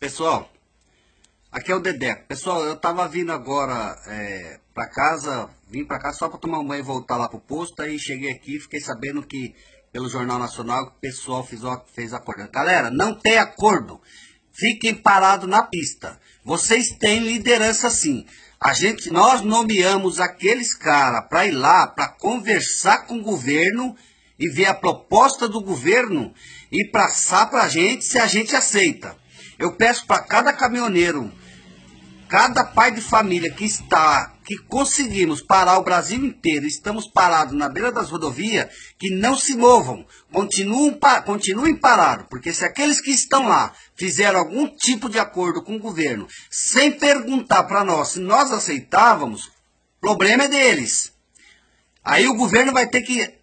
Pessoal, aqui é o Dedeco. Pessoal, eu tava vindo agora é, para casa, vim para casa só para tomar um banho e voltar lá pro posto. Aí cheguei aqui fiquei sabendo que, pelo Jornal Nacional, o pessoal fez, fez acordo. Galera, não tem acordo. Fiquem parados na pista. Vocês têm liderança sim. A gente, nós nomeamos aqueles caras para ir lá, para conversar com o governo e ver a proposta do governo e passar para a gente se a gente aceita. Eu peço para cada caminhoneiro, cada pai de família que está, que conseguimos parar o Brasil inteiro, estamos parados na beira das rodovias, que não se movam, continuem, continuem parados, porque se aqueles que estão lá fizeram algum tipo de acordo com o governo, sem perguntar para nós se nós aceitávamos, problema é deles. Aí o governo vai ter que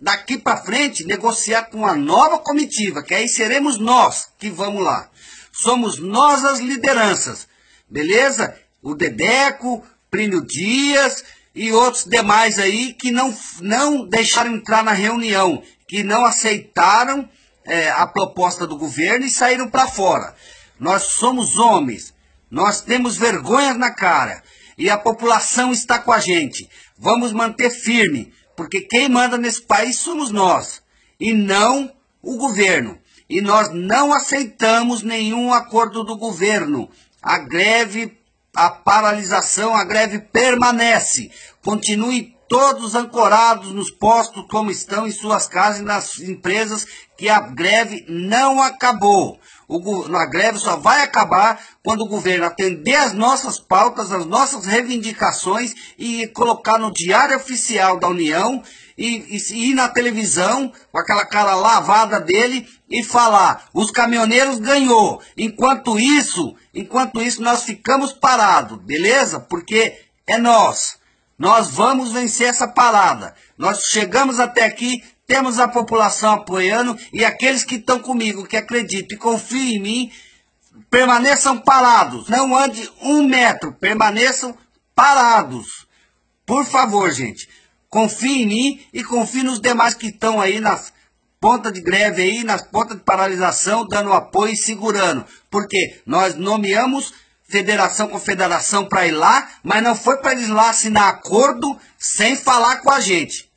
daqui para frente negociar com a nova comitiva, que aí seremos nós que vamos lá. Somos nós as lideranças, beleza? O Dedeco, Plínio Dias e outros demais aí que não, não deixaram entrar na reunião, que não aceitaram é, a proposta do governo e saíram para fora. Nós somos homens, nós temos vergonha na cara e a população está com a gente. Vamos manter firme, porque quem manda nesse país somos nós e não o governo e nós não aceitamos nenhum acordo do governo. A greve, a paralisação, a greve permanece. Continue todos ancorados nos postos como estão em suas casas e nas empresas que a greve não acabou. O, a greve só vai acabar quando o governo atender as nossas pautas, as nossas reivindicações e colocar no diário oficial da União e, e, e ir na televisão com aquela cara lavada dele e falar: os caminhoneiros ganhou. Enquanto isso, enquanto isso nós ficamos parados, beleza? Porque é nós. Nós vamos vencer essa parada. Nós chegamos até aqui, temos a população apoiando e aqueles que estão comigo, que acreditam e confiam em mim, permaneçam parados. Não ande um metro, permaneçam parados. Por favor, gente, confie em mim e confie nos demais que estão aí nas pontas de greve aí, nas pontas de paralisação, dando apoio e segurando. Porque nós nomeamos federação com federação para ir lá, mas não foi para eles lá assinar acordo sem falar com a gente.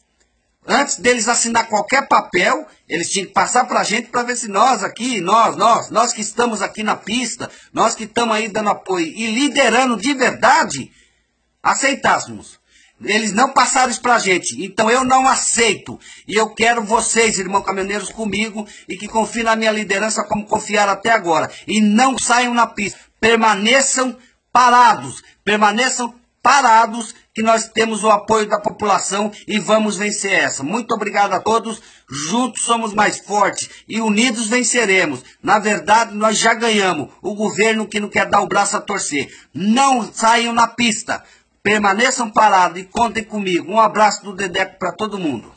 Antes deles assinar qualquer papel, eles tinham que passar para a gente para ver se nós aqui, nós, nós, nós que estamos aqui na pista, nós que estamos aí dando apoio e liderando de verdade, aceitássemos. Eles não passaram isso para a gente, então eu não aceito. E eu quero vocês, irmãos caminhoneiros, comigo e que confiem na minha liderança como confiaram até agora. E não saiam na pista, permaneçam parados, permaneçam parados que nós temos o apoio da população e vamos vencer essa. Muito obrigado a todos. Juntos somos mais fortes e unidos venceremos. Na verdade, nós já ganhamos. O governo que não quer dar o braço a torcer. Não saiam na pista. Permaneçam parados e contem comigo. Um abraço do Dedeco para todo mundo.